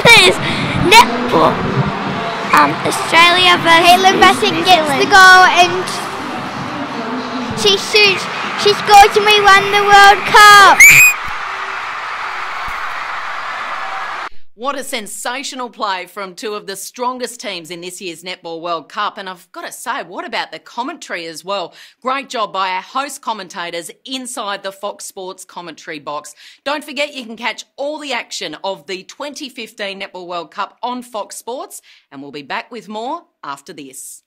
this netball. Um, Australia versus Caitlin Bassett gets the goal and she shoots. She's going to win the World Cup. What a sensational play from two of the strongest teams in this year's Netball World Cup. And I've got to say, what about the commentary as well? Great job by our host commentators inside the Fox Sports commentary box. Don't forget you can catch all the action of the 2015 Netball World Cup on Fox Sports. And we'll be back with more after this.